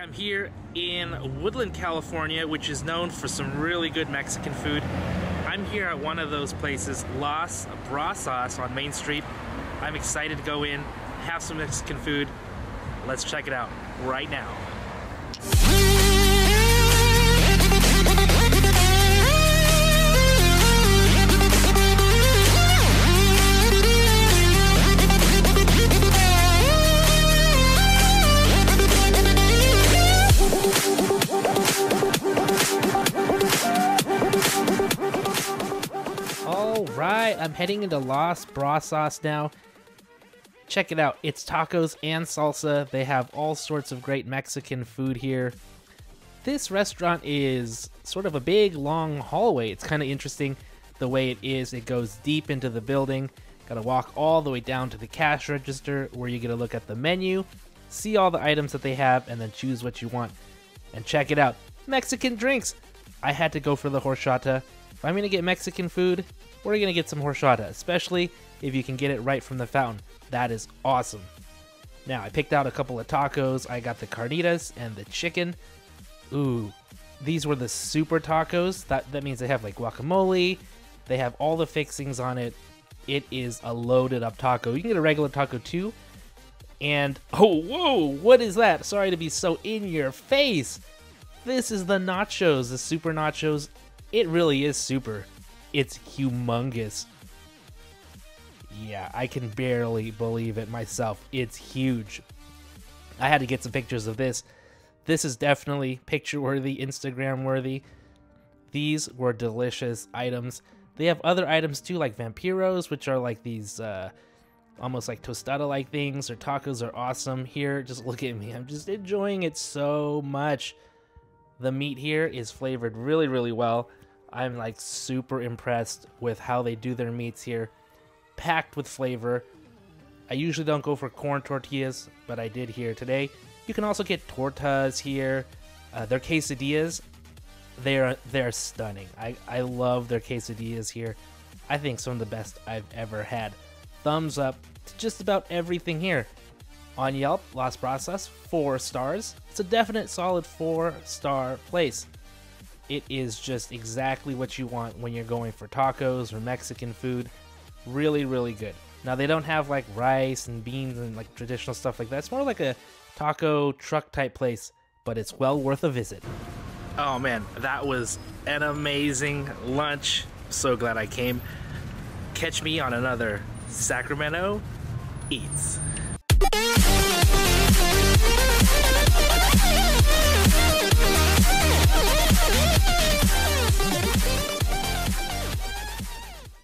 I'm here in Woodland, California, which is known for some really good Mexican food. I'm here at one of those places, Las Brasas on Main Street. I'm excited to go in, have some Mexican food. Let's check it out right now. Right, I'm heading into Las Brasas now. Check it out. It's tacos and salsa. They have all sorts of great Mexican food here. This restaurant is sort of a big, long hallway. It's kind of interesting the way it is. It goes deep into the building. Gotta walk all the way down to the cash register where you get to look at the menu, see all the items that they have, and then choose what you want. And check it out Mexican drinks! I had to go for the horchata. If I'm gonna get Mexican food, we're gonna get some horchata, especially if you can get it right from the fountain. That is awesome. Now, I picked out a couple of tacos. I got the carnitas and the chicken. Ooh, these were the super tacos. That that means they have like guacamole. They have all the fixings on it. It is a loaded up taco. You can get a regular taco too. And oh, whoa, what is that? Sorry to be so in your face. This is the nachos, the super nachos. It really is super. It's humongous. Yeah, I can barely believe it myself. It's huge. I had to get some pictures of this. This is definitely picture worthy, Instagram worthy. These were delicious items. They have other items too, like vampiros, which are like these uh, almost like tostada like things. Their tacos are awesome. Here, just look at me. I'm just enjoying it so much. The meat here is flavored really, really well. I'm like super impressed with how they do their meats here. Packed with flavor. I usually don't go for corn tortillas, but I did here today. You can also get tortas here. Uh, their quesadillas, they're they're stunning. I, I love their quesadillas here. I think some of the best I've ever had. Thumbs up to just about everything here. On Yelp, Las Brasas, four stars. It's a definite solid four star place. It is just exactly what you want when you're going for tacos or Mexican food. Really, really good. Now they don't have like rice and beans and like traditional stuff like that. It's more like a taco truck type place, but it's well worth a visit. Oh man, that was an amazing lunch. So glad I came. Catch me on another Sacramento Eats. Thank you.